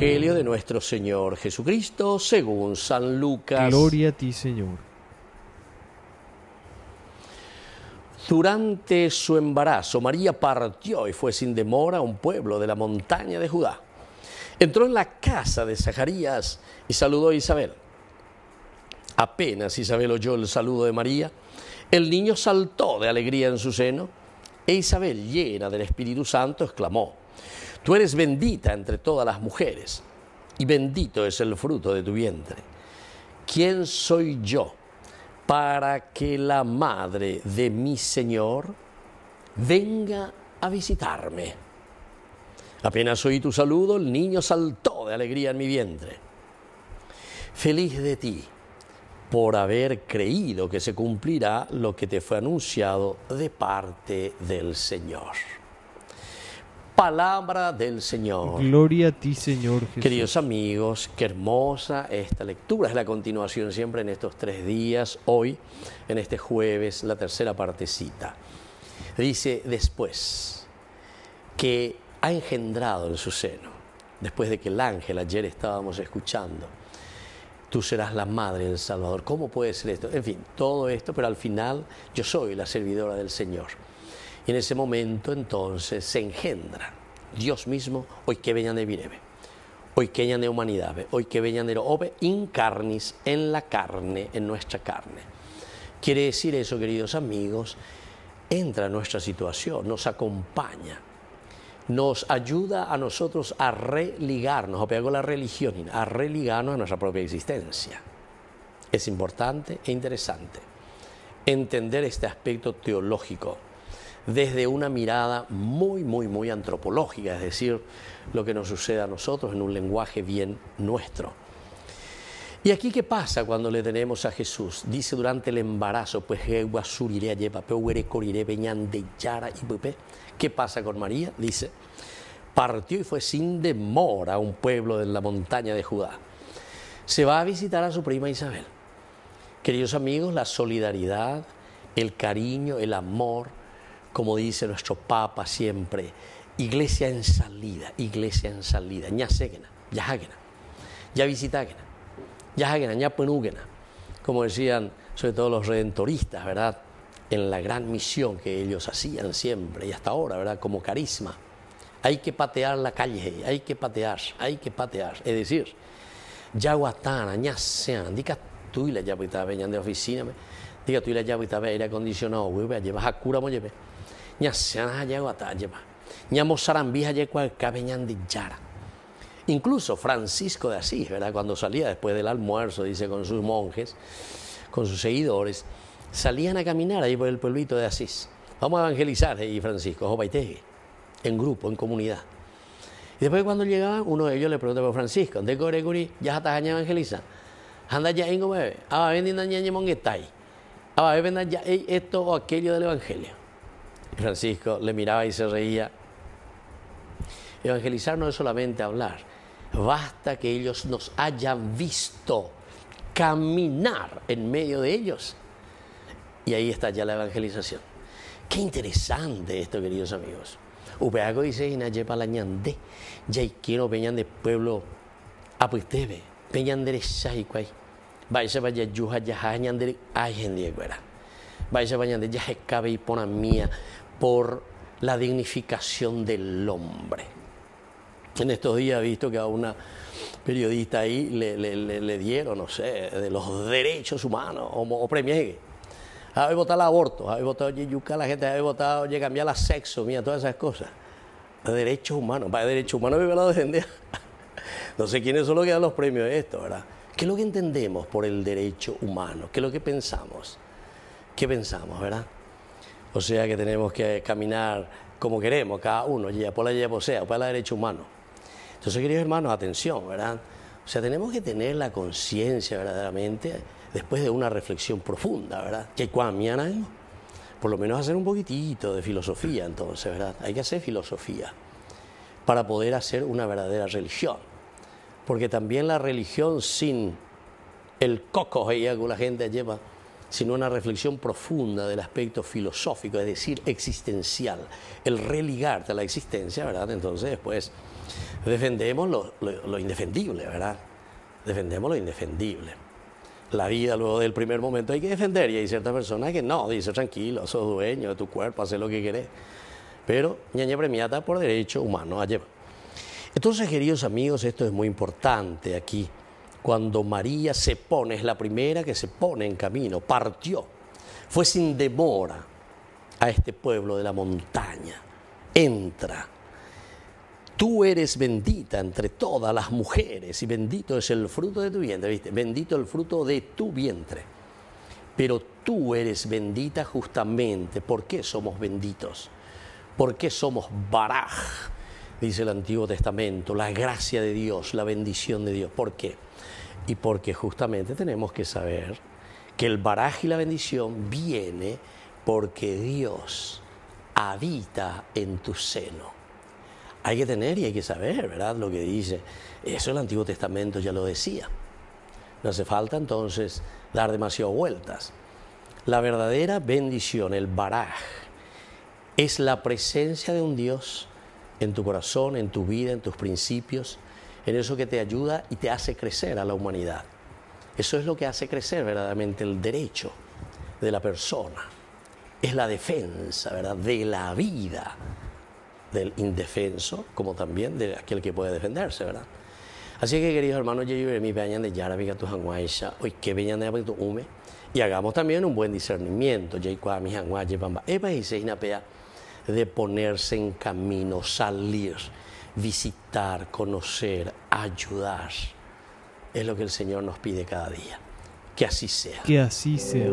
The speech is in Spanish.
Evangelio de nuestro Señor Jesucristo según San Lucas. Gloria a ti, Señor. Durante su embarazo, María partió y fue sin demora a un pueblo de la montaña de Judá. Entró en la casa de Zacarías y saludó a Isabel. Apenas Isabel oyó el saludo de María, el niño saltó de alegría en su seno e Isabel, llena del Espíritu Santo, exclamó, Tú eres bendita entre todas las mujeres y bendito es el fruto de tu vientre. ¿Quién soy yo para que la madre de mi Señor venga a visitarme? Apenas oí tu saludo, el niño saltó de alegría en mi vientre. Feliz de ti por haber creído que se cumplirá lo que te fue anunciado de parte del Señor palabra del Señor. Gloria a ti, Señor Jesús. Queridos amigos, qué hermosa esta lectura. Es la continuación siempre en estos tres días, hoy, en este jueves, la tercera partecita. Dice después que ha engendrado en su seno, después de que el ángel ayer estábamos escuchando, tú serás la madre del Salvador. ¿Cómo puede ser esto? En fin, todo esto, pero al final yo soy la servidora del Señor. Y en ese momento entonces se engendra Dios mismo, hoy que de virebe, hoy que de humanidad, hoy que de ove incarnis en la carne, en nuestra carne. Quiere decir eso, queridos amigos, entra en nuestra situación, nos acompaña, nos ayuda a nosotros a religarnos, o pego la religión, a religarnos a nuestra propia existencia. Es importante e interesante entender este aspecto teológico desde una mirada muy, muy, muy antropológica, es decir, lo que nos sucede a nosotros en un lenguaje bien nuestro. ¿Y aquí qué pasa cuando le tenemos a Jesús? Dice durante el embarazo, pues ¿qué pasa con María? Dice, partió y fue sin demora a un pueblo de la montaña de Judá. Se va a visitar a su prima Isabel. Queridos amigos, la solidaridad, el cariño, el amor, como dice nuestro Papa siempre, iglesia en salida, iglesia en salida, ya hagena, ya visitagena, ya hagena, ña penúgena, como decían sobre todo los redentoristas, ¿verdad? En la gran misión que ellos hacían siempre y hasta ahora, ¿verdad? Como carisma. Hay que patear la calle, hay que patear, hay que patear. Es decir, ya guatana, ña sean, dica tú y la llave de oficina, diga tú y la llave aire acondicionado, güey, llevas a cura, mo lleve Incluso Francisco de Asís, ¿verdad? cuando salía después del almuerzo, dice, con sus monjes, con sus seguidores, salían a caminar ahí por el pueblito de Asís. Vamos a evangelizar, ahí Francisco, en grupo, en comunidad. Y después cuando llegaban, uno de ellos le preguntaba a Francisco, ¿dónde corre ya estás evangelizando? Anda ya en bebé, ah, vendiendo ñañe monguetay. Ah, vender ya esto o aquello del evangelio. Francisco le miraba y se reía. Evangelizar no es solamente hablar, basta que ellos nos hayan visto caminar en medio de ellos. Y ahí está ya la evangelización. Qué interesante esto, queridos amigos. Upeago dice Inaye Palañande, ya quiero peñan de pueblo apuestebe, peñan de Shaikwai, vaya vaya yuja ya hañan de ay gente vaya vaya de ya cabe y pona mía, por la dignificación del hombre. En estos días he visto que a una periodista ahí le, dieron, no sé, de los derechos humanos, o, o premiegue. Ha votado el aborto, ha votado yuca, la gente ha votado, oye, cambiar la sexo, mira, todas esas cosas. Derechos humanos, para derechos humanos me la defender. No sé quiénes son los que dan los premios de esto, ¿verdad? ¿Qué es lo que entendemos por el derecho humano? ¿Qué es lo que pensamos? ¿Qué pensamos, verdad? O sea que tenemos que caminar como queremos, cada uno, ya por la ya por sea, por la derecha humano. Entonces, queridos hermanos, atención, ¿verdad? O sea, tenemos que tener la conciencia verdaderamente después de una reflexión profunda, ¿verdad? Que mañana, por lo menos hacer un poquitito de filosofía, entonces, ¿verdad? Hay que hacer filosofía para poder hacer una verdadera religión. Porque también la religión sin el coco que la gente lleva sino una reflexión profunda del aspecto filosófico, es decir, existencial, el religarte a la existencia, ¿verdad? Entonces después defendemos lo, indefendible, ¿verdad? Defendemos lo indefendible. La vida luego del primer momento hay que defender y hay ciertas personas que no, dice tranquilo, sos dueño de tu cuerpo, haz lo que querés. Pero ñaña premiata por derecho humano. Entonces, queridos amigos, esto es muy importante aquí cuando María se pone, es la primera que se pone en camino, partió, fue sin demora a este pueblo de la montaña, entra. Tú eres bendita entre todas las mujeres y bendito es el fruto de tu vientre. Bendito el fruto de tu vientre. Pero tú eres bendita justamente. ¿Por qué somos benditos? ¿Por qué somos baraj? Dice el Antiguo Testamento, la gracia de Dios, la bendición de Dios. ¿Por qué? y porque justamente tenemos que saber que el baraje y la bendición viene porque Dios habita en tu seno. Hay que tener y hay que saber, ¿verdad? Lo que dice. Eso el Antiguo Testamento ya lo decía. No hace falta entonces dar demasiado vueltas. La verdadera bendición, el baraj, es la presencia de un Dios en tu corazón, en tu vida, en tus principios, en eso que te ayuda y te hace crecer a la humanidad. Eso es lo que hace crecer verdaderamente el derecho de la persona. Es la defensa, ¿verdad?, de la vida del indefenso, como también de aquel que puede defenderse, ¿verdad? Así que, queridos hermanos, yo mi de Yara, tu hoy que venían de tu hume, y hagamos también un buen discernimiento, de ponerse en camino, salir visitar, conocer, ayudar. Es lo que el Señor nos pide cada día. Que así sea. Que así sea.